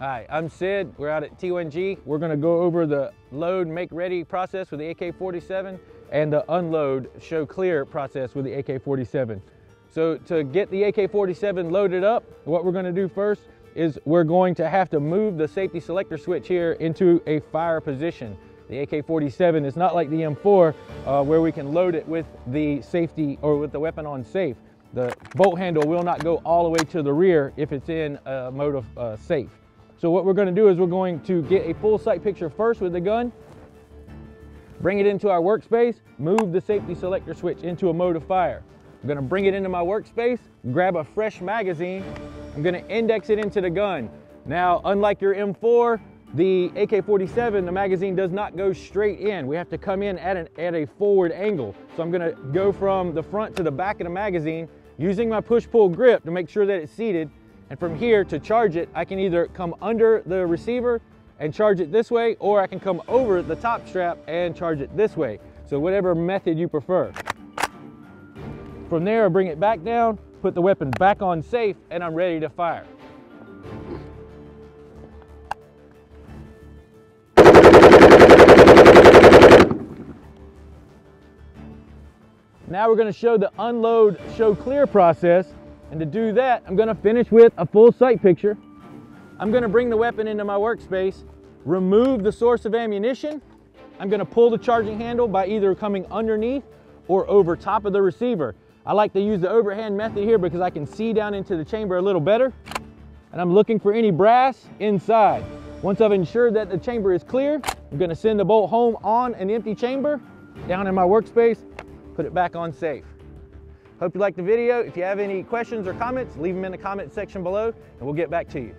Right, I'm Sid. We're out at T1G. We're gonna go over the load make ready process with the AK-47 and the unload show clear process with the AK-47. So to get the AK-47 loaded up, what we're gonna do first is we're going to have to move the safety selector switch here into a fire position. The AK-47 is not like the M4 uh, where we can load it with the safety or with the weapon on safe. The bolt handle will not go all the way to the rear if it's in a mode of uh, safe. So what we're gonna do is we're going to get a full sight picture first with the gun, bring it into our workspace, move the safety selector switch into a mode of fire. I'm gonna bring it into my workspace, grab a fresh magazine, I'm gonna index it into the gun. Now, unlike your M4, the AK-47, the magazine does not go straight in. We have to come in at, an, at a forward angle. So I'm gonna go from the front to the back of the magazine using my push-pull grip to make sure that it's seated and from here to charge it, I can either come under the receiver and charge it this way, or I can come over the top strap and charge it this way. So whatever method you prefer. From there, I bring it back down, put the weapon back on safe, and I'm ready to fire. Now we're gonna show the unload show clear process and to do that, I'm gonna finish with a full sight picture. I'm gonna bring the weapon into my workspace, remove the source of ammunition. I'm gonna pull the charging handle by either coming underneath or over top of the receiver. I like to use the overhand method here because I can see down into the chamber a little better. And I'm looking for any brass inside. Once I've ensured that the chamber is clear, I'm gonna send the bolt home on an empty chamber, down in my workspace, put it back on safe. Hope you liked the video. If you have any questions or comments, leave them in the comment section below and we'll get back to you.